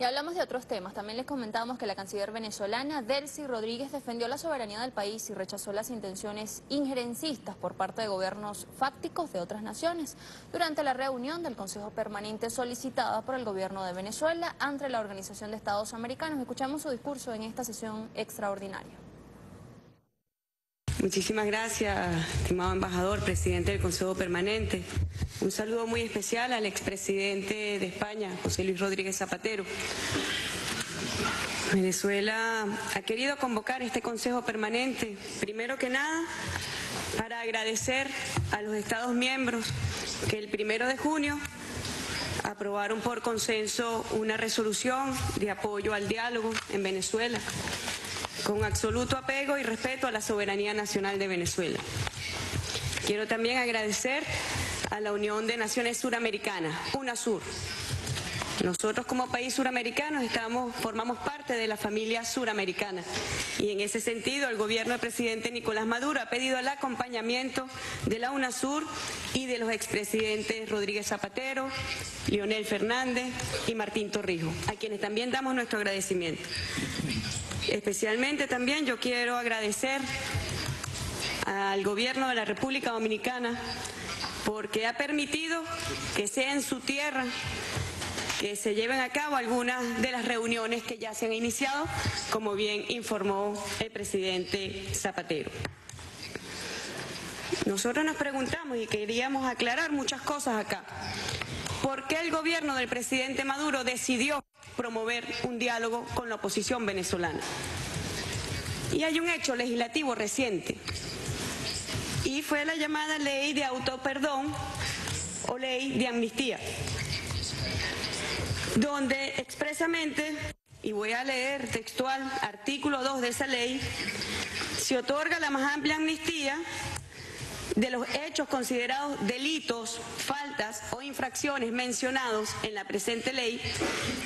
Y hablamos de otros temas. También les comentamos que la canciller venezolana Delcy Rodríguez defendió la soberanía del país y rechazó las intenciones injerencistas por parte de gobiernos fácticos de otras naciones durante la reunión del Consejo Permanente solicitada por el gobierno de Venezuela ante la Organización de Estados Americanos. Escuchamos su discurso en esta sesión extraordinaria. Muchísimas gracias, estimado embajador, presidente del Consejo Permanente. Un saludo muy especial al expresidente de España, José Luis Rodríguez Zapatero. Venezuela ha querido convocar este Consejo Permanente, primero que nada, para agradecer a los Estados miembros que el primero de junio aprobaron por consenso una resolución de apoyo al diálogo en Venezuela con absoluto apego y respeto a la soberanía nacional de Venezuela. Quiero también agradecer a la Unión de Naciones Suramericanas, UNASUR. Nosotros como país suramericano estamos, formamos parte de la familia suramericana y en ese sentido el gobierno del presidente Nicolás Maduro ha pedido el acompañamiento de la UNASUR y de los expresidentes Rodríguez Zapatero, Leonel Fernández y Martín Torrijos, a quienes también damos nuestro agradecimiento. Especialmente también yo quiero agradecer al gobierno de la República Dominicana porque ha permitido que sea en su tierra que se lleven a cabo algunas de las reuniones que ya se han iniciado, como bien informó el presidente Zapatero. Nosotros nos preguntamos y queríamos aclarar muchas cosas acá. ¿Por qué el gobierno del presidente Maduro decidió promover un diálogo con la oposición venezolana? Y hay un hecho legislativo reciente, y fue la llamada ley de autoperdón o ley de amnistía, donde expresamente, y voy a leer textual, artículo 2 de esa ley, se otorga la más amplia amnistía de los hechos considerados delitos, faltas o infracciones mencionados en la presente ley,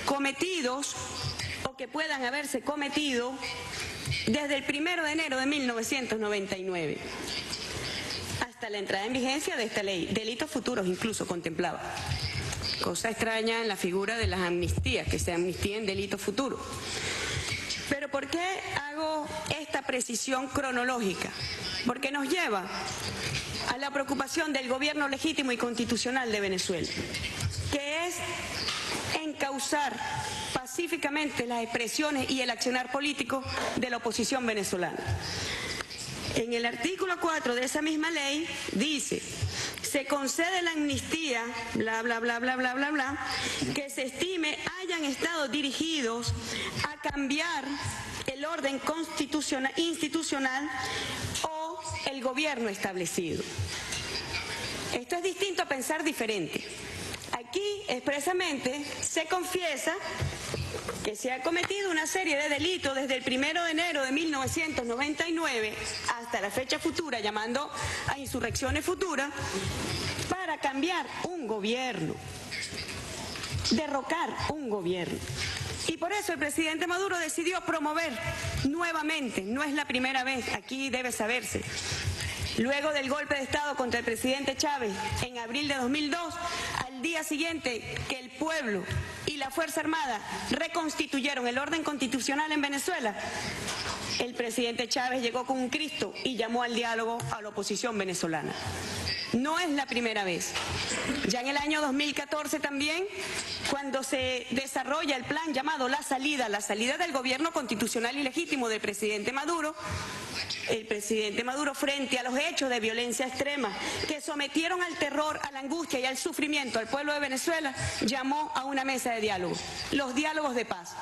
cometidos o que puedan haberse cometido desde el primero de enero de 1999 hasta la entrada en vigencia de esta ley, delitos futuros incluso contemplaba. Cosa extraña en la figura de las amnistías, que se amnistíen delitos futuros. Pero ¿por qué hago esta precisión cronológica? Porque nos lleva a la preocupación del gobierno legítimo y constitucional de Venezuela, que es encauzar pacíficamente las expresiones y el accionar político de la oposición venezolana. En el artículo 4 de esa misma ley dice, se concede la amnistía, bla, bla, bla, bla, bla, bla, bla, que se estime hayan estado dirigidos a cambiar el orden constitucional, institucional o el gobierno establecido. Esto es distinto a pensar diferente. Aquí expresamente se confiesa que se ha cometido una serie de delitos desde el primero de enero de 1999 hasta la fecha futura, llamando a insurrecciones futuras, para cambiar un gobierno, derrocar un gobierno. Y por eso el presidente Maduro decidió promover nuevamente, no es la primera vez, aquí debe saberse, luego del golpe de Estado contra el presidente Chávez en abril de 2002, al día siguiente que el pueblo y la Fuerza Armada reconstituyeron el orden constitucional en Venezuela, el presidente Chávez llegó con un Cristo y llamó al diálogo a la oposición venezolana. No es la primera vez. Ya en el año 2014 también, cuando se desarrolla el plan llamado La Salida, la salida del gobierno constitucional y legítimo del presidente Maduro, el presidente Maduro frente a los hechos de violencia extrema que sometieron al terror, a la angustia y al sufrimiento al pueblo de Venezuela, llamó a una mesa de diálogo, los diálogos de paz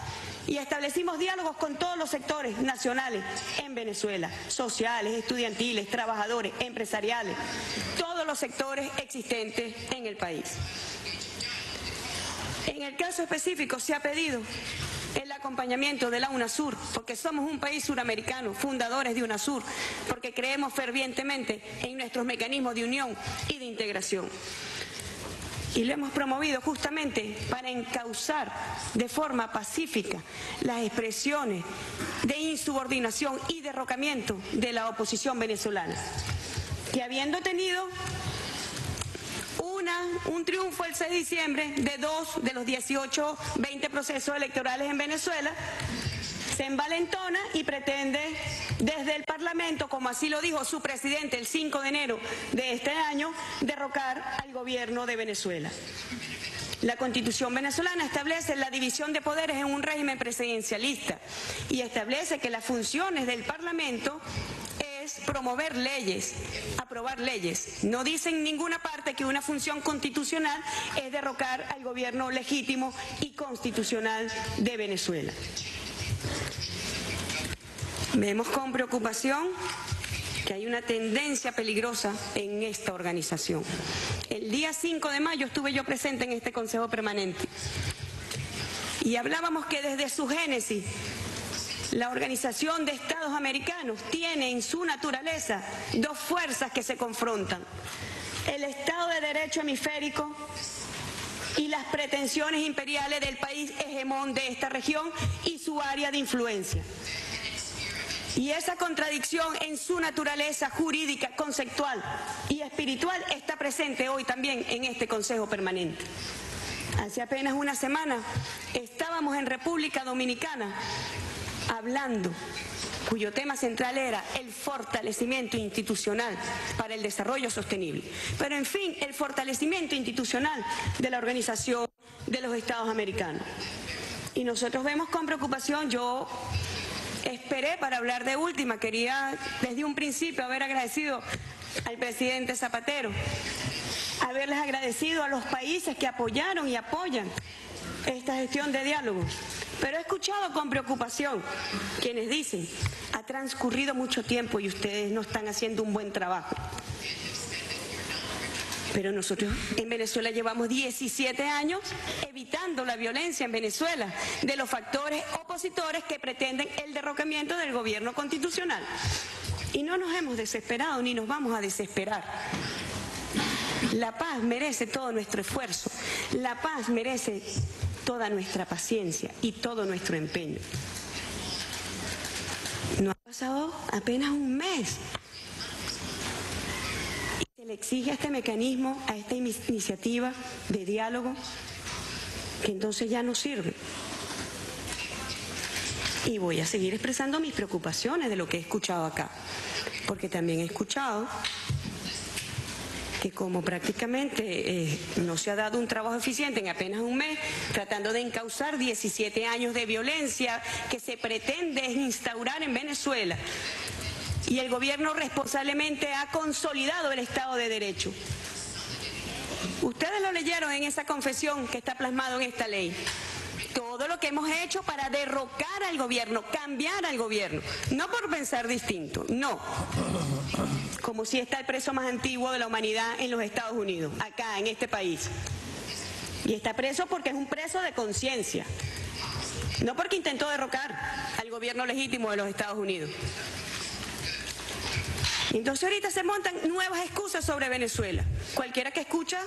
y establecimos diálogos con todos los sectores nacionales en Venezuela, sociales, estudiantiles, trabajadores, empresariales, todos los sectores existentes en el país. En el caso específico se ha pedido acompañamiento de la UNASUR, porque somos un país suramericano, fundadores de UNASUR, porque creemos fervientemente en nuestros mecanismos de unión y de integración. Y lo hemos promovido justamente para encauzar de forma pacífica las expresiones de insubordinación y derrocamiento de la oposición venezolana, que habiendo tenido una, un triunfo el 6 de diciembre de dos de los 18, 20 procesos electorales en Venezuela, se envalentona y pretende desde el Parlamento, como así lo dijo su presidente el 5 de enero de este año, derrocar al gobierno de Venezuela. La constitución venezolana establece la división de poderes en un régimen presidencialista y establece que las funciones del Parlamento promover leyes, aprobar leyes. No dice en ninguna parte que una función constitucional es derrocar al gobierno legítimo y constitucional de Venezuela. Vemos con preocupación que hay una tendencia peligrosa en esta organización. El día 5 de mayo estuve yo presente en este Consejo Permanente y hablábamos que desde su génesis la Organización de Estados Americanos tiene en su naturaleza dos fuerzas que se confrontan. El Estado de Derecho hemisférico y las pretensiones imperiales del país hegemón de esta región y su área de influencia. Y esa contradicción en su naturaleza jurídica, conceptual y espiritual está presente hoy también en este Consejo Permanente. Hace apenas una semana estábamos en República Dominicana hablando cuyo tema central era el fortalecimiento institucional para el desarrollo sostenible. Pero en fin, el fortalecimiento institucional de la Organización de los Estados Americanos. Y nosotros vemos con preocupación, yo esperé para hablar de última, quería desde un principio haber agradecido al presidente Zapatero, haberles agradecido a los países que apoyaron y apoyan esta gestión de diálogo. Pero he escuchado con preocupación quienes dicen, ha transcurrido mucho tiempo y ustedes no están haciendo un buen trabajo. Pero nosotros en Venezuela llevamos 17 años evitando la violencia en Venezuela de los factores opositores que pretenden el derrocamiento del gobierno constitucional. Y no nos hemos desesperado ni nos vamos a desesperar. La paz merece todo nuestro esfuerzo. La paz merece toda nuestra paciencia y todo nuestro empeño. No ha pasado apenas un mes le exige a este mecanismo, a esta iniciativa de diálogo, que entonces ya no sirve. Y voy a seguir expresando mis preocupaciones de lo que he escuchado acá, porque también he escuchado que como prácticamente eh, no se ha dado un trabajo eficiente en apenas un mes, tratando de encauzar 17 años de violencia que se pretende instaurar en Venezuela, y el gobierno responsablemente ha consolidado el Estado de Derecho. Ustedes lo leyeron en esa confesión que está plasmado en esta ley. Todo lo que hemos hecho para derrocar al gobierno, cambiar al gobierno, no por pensar distinto, no. Como si está el preso más antiguo de la humanidad en los Estados Unidos, acá, en este país. Y está preso porque es un preso de conciencia, no porque intentó derrocar al gobierno legítimo de los Estados Unidos. Entonces ahorita se montan nuevas excusas sobre Venezuela. Cualquiera que escucha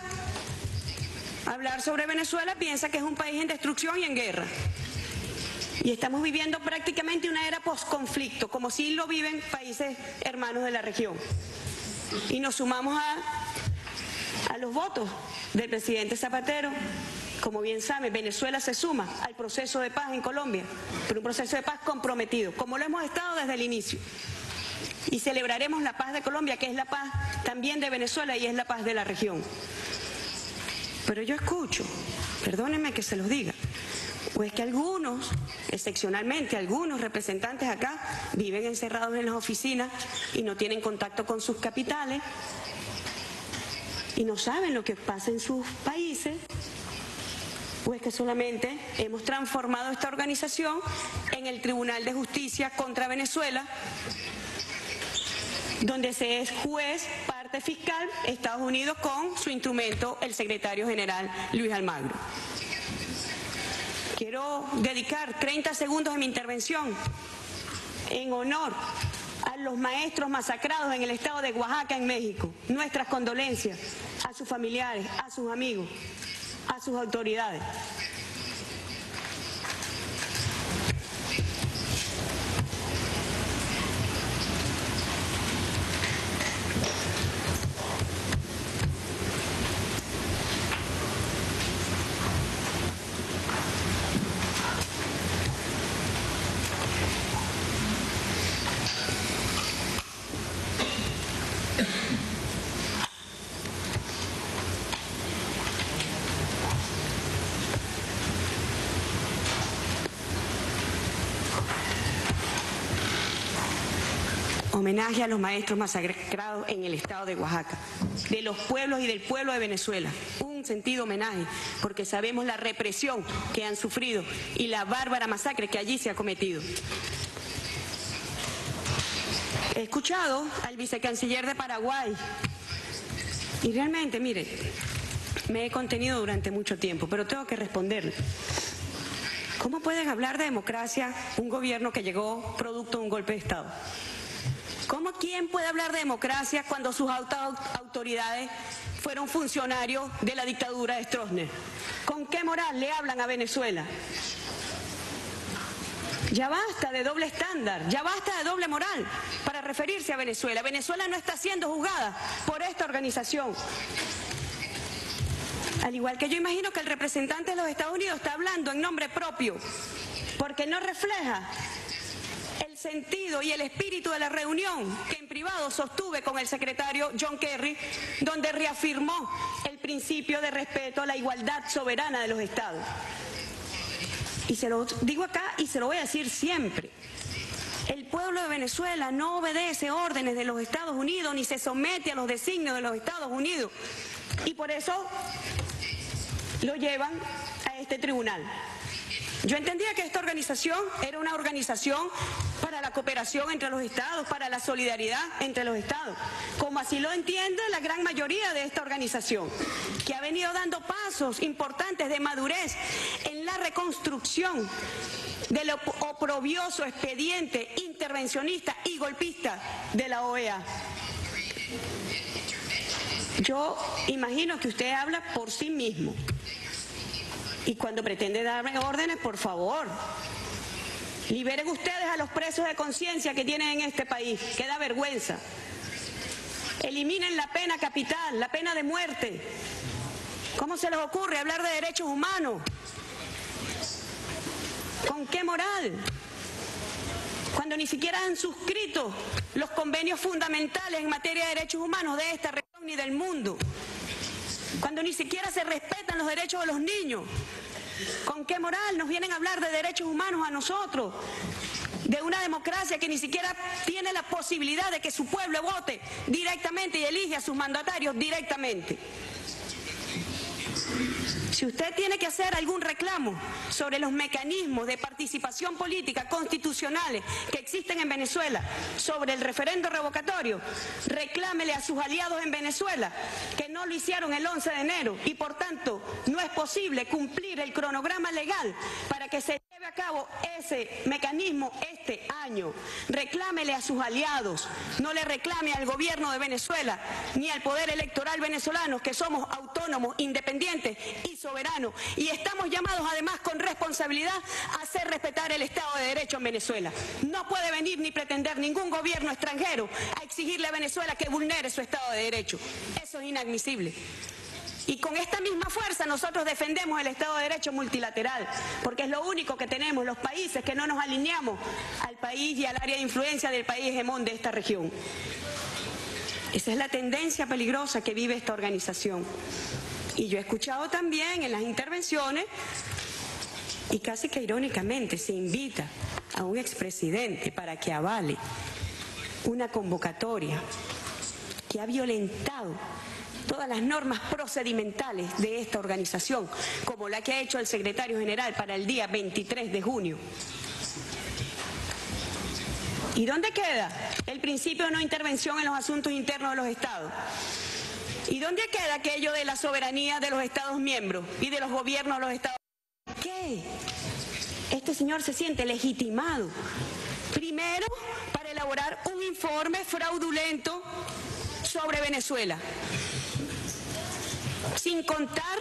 hablar sobre Venezuela piensa que es un país en destrucción y en guerra. Y estamos viviendo prácticamente una era post-conflicto, como si lo viven países hermanos de la región. Y nos sumamos a, a los votos del presidente Zapatero. Como bien sabe, Venezuela se suma al proceso de paz en Colombia, pero un proceso de paz comprometido, como lo hemos estado desde el inicio y celebraremos la paz de Colombia, que es la paz también de Venezuela y es la paz de la región. Pero yo escucho, perdónenme que se los diga, pues que algunos, excepcionalmente algunos representantes acá, viven encerrados en las oficinas y no tienen contacto con sus capitales y no saben lo que pasa en sus países, pues que solamente hemos transformado esta organización en el Tribunal de Justicia contra Venezuela donde se es juez, parte fiscal, Estados Unidos con su instrumento, el secretario general Luis Almagro. Quiero dedicar 30 segundos de mi intervención en honor a los maestros masacrados en el estado de Oaxaca, en México. Nuestras condolencias a sus familiares, a sus amigos, a sus autoridades. Homenaje a los maestros masacrados en el estado de Oaxaca, de los pueblos y del pueblo de Venezuela. Un sentido homenaje, porque sabemos la represión que han sufrido y la bárbara masacre que allí se ha cometido. He escuchado al vicecanciller de Paraguay y realmente, mire, me he contenido durante mucho tiempo, pero tengo que responderle. ¿Cómo pueden hablar de democracia un gobierno que llegó producto de un golpe de Estado? ¿Cómo quién puede hablar de democracia cuando sus autoridades fueron funcionarios de la dictadura de Stroessner? ¿Con qué moral le hablan a Venezuela? Ya basta de doble estándar, ya basta de doble moral para referirse a Venezuela. Venezuela no está siendo juzgada por esta organización. Al igual que yo imagino que el representante de los Estados Unidos está hablando en nombre propio, porque no refleja sentido y el espíritu de la reunión que en privado sostuve con el secretario John Kerry, donde reafirmó el principio de respeto a la igualdad soberana de los estados. Y se lo digo acá y se lo voy a decir siempre. El pueblo de Venezuela no obedece órdenes de los Estados Unidos ni se somete a los designios de los Estados Unidos. Y por eso lo llevan a este tribunal. Yo entendía que esta organización era una organización para la cooperación entre los estados, para la solidaridad entre los estados, como así lo entiende la gran mayoría de esta organización, que ha venido dando pasos importantes de madurez en la reconstrucción del oprobioso expediente intervencionista y golpista de la OEA. Yo imagino que usted habla por sí mismo. Y cuando pretende darme órdenes, por favor, liberen ustedes a los presos de conciencia que tienen en este país, que da vergüenza. Eliminen la pena capital, la pena de muerte. ¿Cómo se les ocurre hablar de derechos humanos? ¿Con qué moral? Cuando ni siquiera han suscrito los convenios fundamentales en materia de derechos humanos de esta región ni del mundo cuando ni siquiera se respetan los derechos de los niños. ¿Con qué moral nos vienen a hablar de derechos humanos a nosotros? De una democracia que ni siquiera tiene la posibilidad de que su pueblo vote directamente y elige a sus mandatarios directamente. Si usted tiene que hacer algún reclamo sobre los mecanismos de participación política constitucionales que existen en Venezuela, sobre el referendo revocatorio, reclámele a sus aliados en Venezuela que no lo hicieron el 11 de enero y por tanto no es posible cumplir el cronograma legal para que se lleve a cabo ese mecanismo este año. Reclámele a sus aliados, no le reclame al gobierno de Venezuela ni al poder electoral venezolano que somos autónomos, independientes y soberano y estamos llamados además con responsabilidad a hacer respetar el Estado de Derecho en Venezuela. No puede venir ni pretender ningún gobierno extranjero a exigirle a Venezuela que vulnere su Estado de Derecho. Eso es inadmisible. Y con esta misma fuerza nosotros defendemos el Estado de Derecho multilateral, porque es lo único que tenemos los países que no nos alineamos al país y al área de influencia del país hegemón de esta región. Esa es la tendencia peligrosa que vive esta organización. Y yo he escuchado también en las intervenciones, y casi que irónicamente se invita a un expresidente para que avale una convocatoria que ha violentado todas las normas procedimentales de esta organización, como la que ha hecho el secretario general para el día 23 de junio. ¿Y dónde queda el principio de no intervención en los asuntos internos de los estados? ¿Y dónde queda aquello de la soberanía de los Estados miembros y de los gobiernos de los Estados ¿Qué? Este señor se siente legitimado. Primero, para elaborar un informe fraudulento sobre Venezuela. Sin contar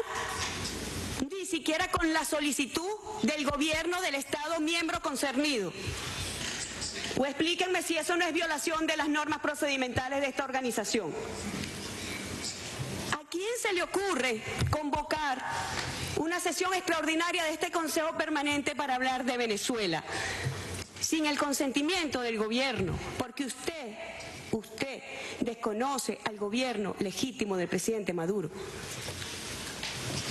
ni siquiera con la solicitud del gobierno del Estado miembro concernido. O explíquenme si eso no es violación de las normas procedimentales de esta organización quién se le ocurre convocar una sesión extraordinaria de este Consejo Permanente para hablar de Venezuela? Sin el consentimiento del gobierno, porque usted, usted desconoce al gobierno legítimo del presidente Maduro.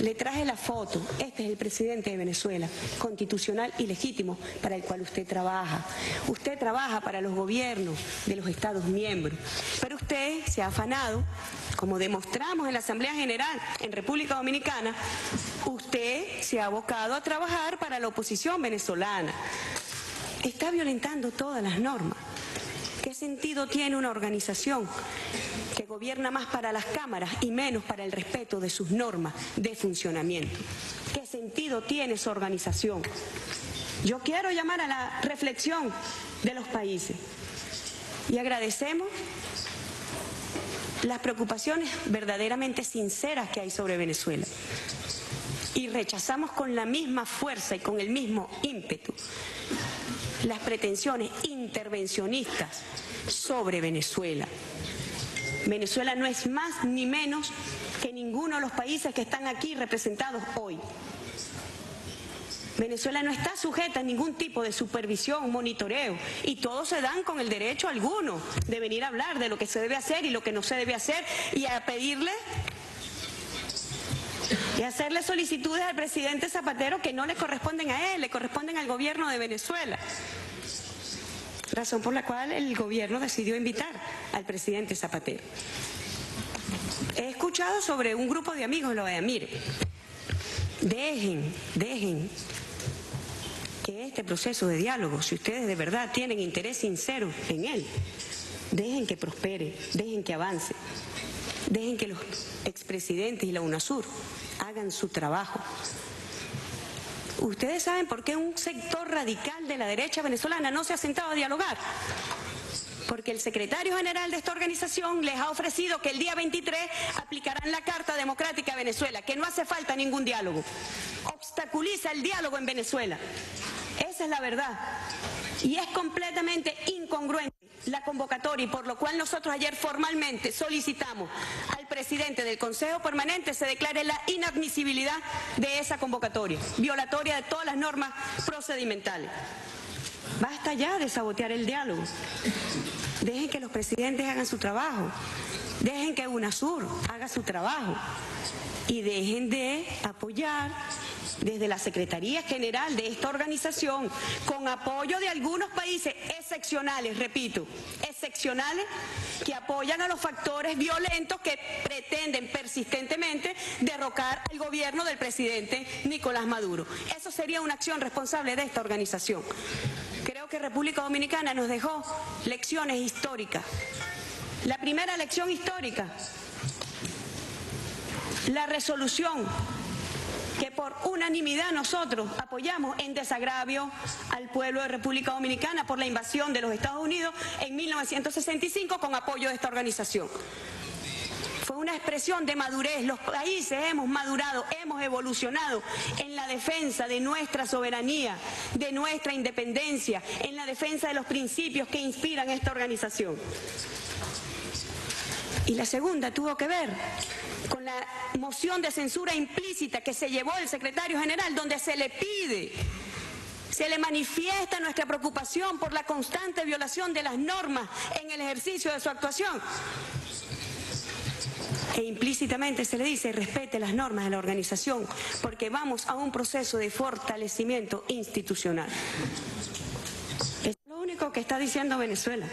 Le traje la foto. Este es el presidente de Venezuela, constitucional y legítimo, para el cual usted trabaja. Usted trabaja para los gobiernos de los Estados miembros. Pero usted se ha afanado, como demostramos en la Asamblea General en República Dominicana, usted se ha abocado a trabajar para la oposición venezolana. Está violentando todas las normas. ¿Qué sentido tiene una organización que gobierna más para las cámaras y menos para el respeto de sus normas de funcionamiento? ¿Qué sentido tiene su organización? Yo quiero llamar a la reflexión de los países y agradecemos las preocupaciones verdaderamente sinceras que hay sobre Venezuela. Y rechazamos con la misma fuerza y con el mismo ímpetu las pretensiones intervencionistas sobre Venezuela. Venezuela no es más ni menos que ninguno de los países que están aquí representados hoy. Venezuela no está sujeta a ningún tipo de supervisión, monitoreo, y todos se dan con el derecho alguno de venir a hablar de lo que se debe hacer y lo que no se debe hacer y a pedirle y hacerle solicitudes al presidente Zapatero que no le corresponden a él, le corresponden al gobierno de Venezuela. Razón por la cual el gobierno decidió invitar al presidente Zapatero. He escuchado sobre un grupo de amigos, lo de mire, dejen, dejen que este proceso de diálogo, si ustedes de verdad tienen interés sincero en él, dejen que prospere, dejen que avance, dejen que los expresidentes y la UNASUR hagan su trabajo. Ustedes saben por qué un sector radical de la derecha venezolana no se ha sentado a dialogar. Porque el secretario general de esta organización les ha ofrecido que el día 23 aplicarán la Carta Democrática a Venezuela, que no hace falta ningún diálogo. Obstaculiza el diálogo en Venezuela. Es la verdad. Y es completamente incongruente la convocatoria y por lo cual nosotros ayer formalmente solicitamos al presidente del Consejo Permanente se declare la inadmisibilidad de esa convocatoria, violatoria de todas las normas procedimentales. Basta ya de sabotear el diálogo. Dejen que los presidentes hagan su trabajo. Dejen que UNASUR haga su trabajo. Y dejen de apoyar desde la Secretaría General de esta organización, con apoyo de algunos países excepcionales, repito, excepcionales, que apoyan a los factores violentos que pretenden persistentemente derrocar el gobierno del presidente Nicolás Maduro. Eso sería una acción responsable de esta organización. Creo que República Dominicana nos dejó lecciones históricas. La primera lección histórica, la resolución que por unanimidad nosotros apoyamos en desagravio al pueblo de República Dominicana por la invasión de los Estados Unidos en 1965 con apoyo de esta organización. Fue una expresión de madurez. Los países hemos madurado, hemos evolucionado en la defensa de nuestra soberanía, de nuestra independencia, en la defensa de los principios que inspiran esta organización. Y la segunda tuvo que ver con la moción de censura implícita que se llevó el secretario general, donde se le pide, se le manifiesta nuestra preocupación por la constante violación de las normas en el ejercicio de su actuación. E implícitamente se le dice respete las normas de la organización porque vamos a un proceso de fortalecimiento institucional. Es lo único que está diciendo Venezuela.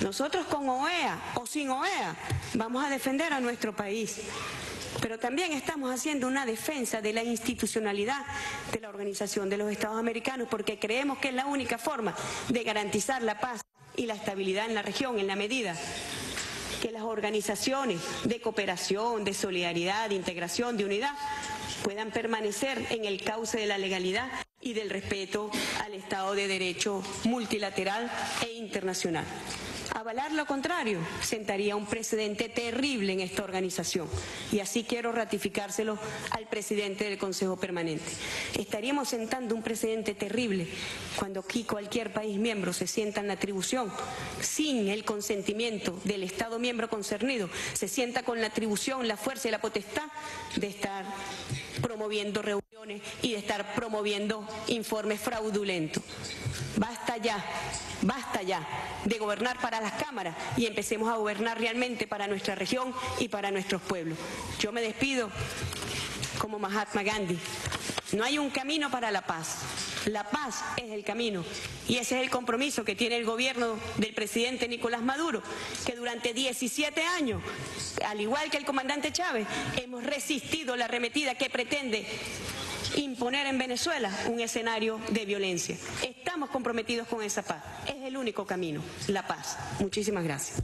Nosotros con OEA o sin OEA vamos a defender a nuestro país. Pero también estamos haciendo una defensa de la institucionalidad de la Organización de los Estados Americanos porque creemos que es la única forma de garantizar la paz y la estabilidad en la región en la medida que las organizaciones de cooperación, de solidaridad, de integración, de unidad puedan permanecer en el cauce de la legalidad y del respeto al Estado de Derecho multilateral e internacional. Avalar lo contrario sentaría un precedente terrible en esta organización y así quiero ratificárselo al presidente del Consejo Permanente. Estaríamos sentando un precedente terrible cuando aquí cualquier país miembro se sienta en la atribución sin el consentimiento del Estado miembro concernido, se sienta con la atribución, la fuerza y la potestad de estar promoviendo reuniones y de estar promoviendo informes fraudulentos. Basta ya, basta ya de gobernar para las cámaras y empecemos a gobernar realmente para nuestra región y para nuestros pueblos. Yo me despido como Mahatma Gandhi. No hay un camino para la paz. La paz es el camino. Y ese es el compromiso que tiene el gobierno del presidente Nicolás Maduro, que durante 17 años, al igual que el comandante Chávez, hemos resistido la arremetida que pretende imponer en Venezuela un escenario de violencia. Estamos comprometidos con esa paz. Es el único camino, la paz. Muchísimas gracias.